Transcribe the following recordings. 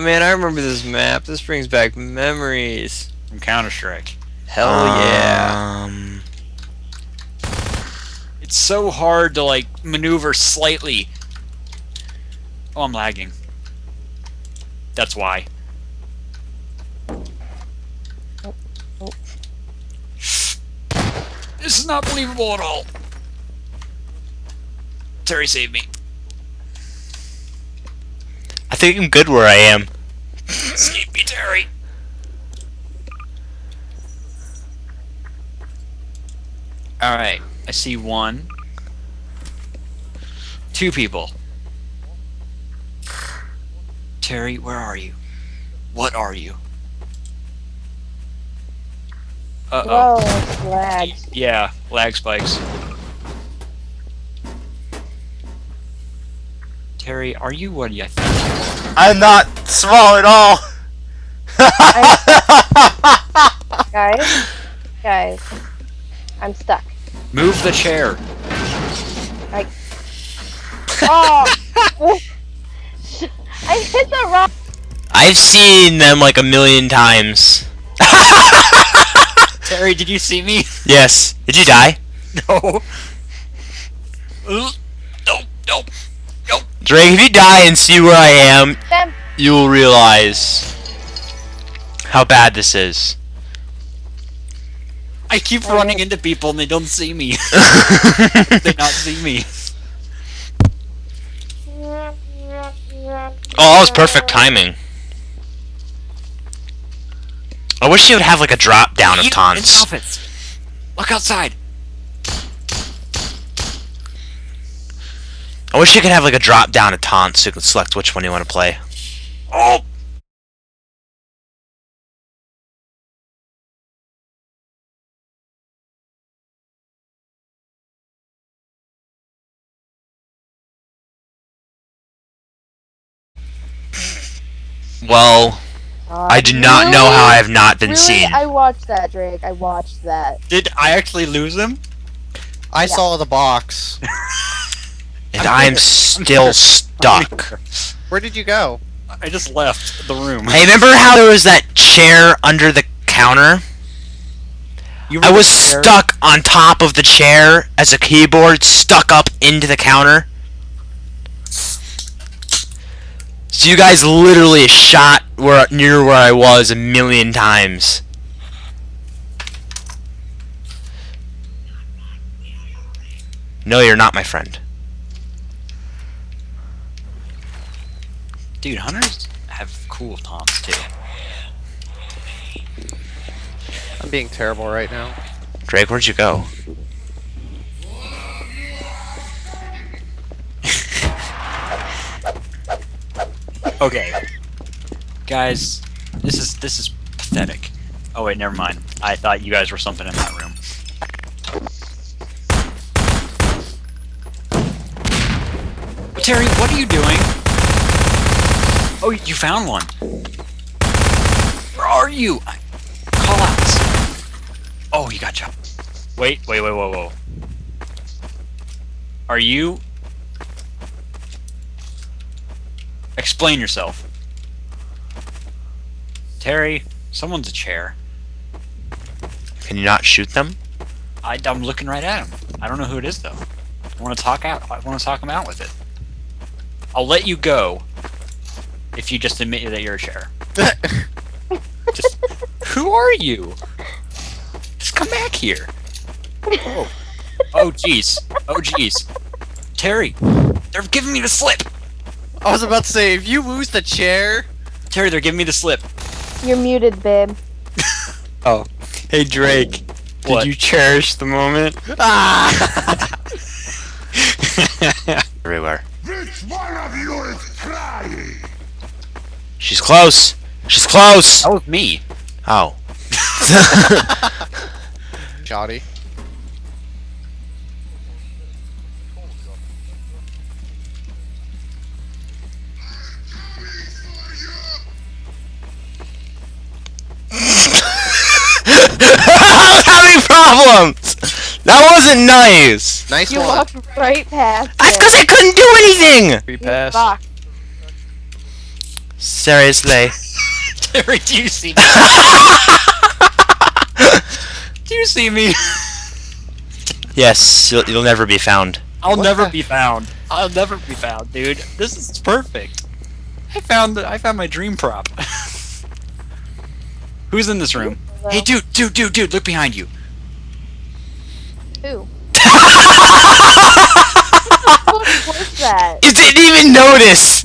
Oh man, I remember this map. This brings back memories. From Counter Strike. Hell yeah. Um, It's so hard to like maneuver slightly. Oh, I'm lagging. That's why. oh. Oh. This is not believable at all. Terry saved me. I think I'm good where I am. Save me, Terry. All right, I see one, two people. Terry, where are you? What are you? Uh oh. Whoa, it's lagged. Yeah, lag spikes. Terry, are you what you think? I'm not small at all. Guys, guys, I'm stuck. Move the chair. Oh! I hit the wrong. I've seen them like a million times. Terry, did you see me? Yes. Did you die? No. Ugh. Nope, nope. Drake, if you die and see where I am, Them. you will realize how bad this is. I keep oh. running into people and they don't see me. they not see me. Oh, that was perfect timing. I wish they would have like a drop down of You- taunts. Stop. Look outside. I wish you could have like a drop down of taunts so you can select which one you want to play. Oh! Well, uh, I do not know how I have not been really? seen. I watched that, Drake. I watched that. Did I actually lose him? I saw the box. And I'm I'm still stuck. Where did you go? I just left the room. Hey, remember how there was that chair under the counter? You I was stuck on top of the chair as a keyboard stuck up into the counter. So you guys literally shot where near where I was a million times. No, you're not my friend. Dude, hunters have cool taunts too. I'm being terrible right now. Drake, where'd you go? Okay. Guys, this is this is pathetic. Oh wait, never mind. I thought you guys were something in that room. Terry, what are you doing? Oh, you found one. Where are you? I- Call outs. Oh, you got jumped. Wait, wait, wait, whoa, whoa. Are you? Explain yourself. Terry, someone's a chair. Can you not shoot them? I, I'm looking right at him. I don't know who it is though. I want to talk out. I want to talk him out with it. I'll let you go if you just admit that you're a chair. Just, who are you? Just come back here. Oh, oh, jeez. Oh, jeez. Terry, they're giving me the slip. I was about to say, if you lose the chair. Terry, they're giving me the slip. You're muted, babe. Oh, hey Drake. Did What? you cherish the moment? Ah! Everywhere. Which one of you is crying? She's close. She's close. that was me. Oh. Shoddy. I was having problems. That wasn't nice. Nice You one. walked right past That's because I couldn't do anything. Free You pass. Fuck. Seriously. Terry, do you see me? do you see me? yes, you'll, you'll never be found. I'll What never the- be found. I'll never be found, dude. This is perfect. I found the, I found my dream prop. Who's in this room? Hey, dude, dude, dude, dude, look behind you. Who? What was that? You didn't even notice!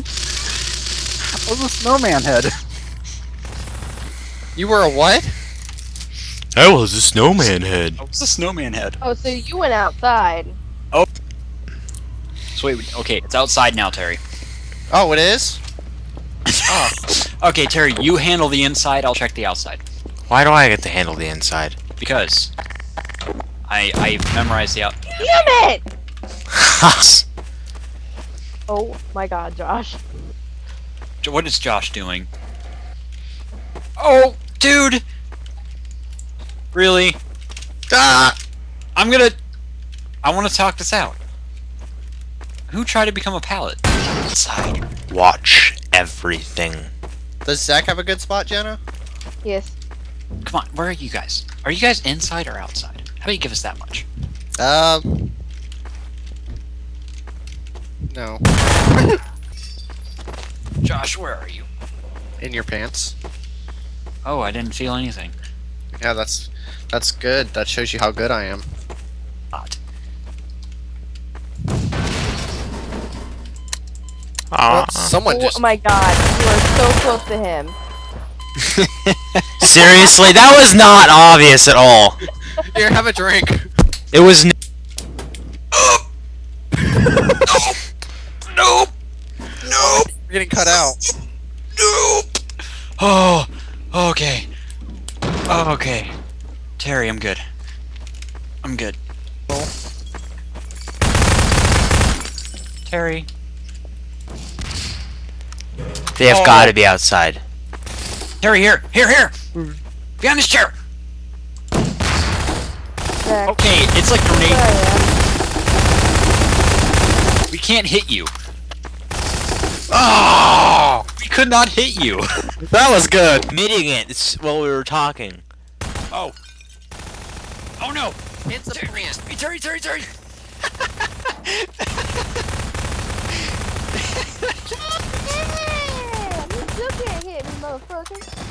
That was a snowman head. You were a what? That was a snowman head. That was a snowman head. Oh, so you went outside. Oh. So wait, okay, it's outside now, Terry. Oh, it is? Oh. Okay, Terry, you handle the inside. I'll check the outside Why do I get to handle the inside? because I I memorized the out. Damn it! Oh my god, Josh. Jo- What is Josh doing? Oh, dude! Really? Ah! I'm gonna. I want to talk this out. Who tried to become a pallet? Inside. Watch everything. Does Zach have a good spot, Jenna? Yes. Come on, where are you guys? Are you guys inside or outside? How about you give us that much? Um. No. Josh, where are you? In your pants. Oh, I didn't feel anything. Yeah, that's that's good. That shows you how good I am. Hot. Well, Aw. someone Oh my god, you are so close to him. Seriously, that was not obvious at all. Here, have a drink. It was. N- Nope. Nope. You're getting cut out. Nope. Oh. Okay. Oh, okay. Terry, I'm good. I'm good. Terry. they have Oh. got to be outside. Terry, here, here, here. Hmm. Behind this chair. Zach, Okay, it's like grenade. I am. We can't hit you. Oh! We could not hit you. That was good. Admitting it it's while we were talking. Oh. Oh no! It's a Terry, Terry, Terry, Terry! You still can't hit me, motherfucker.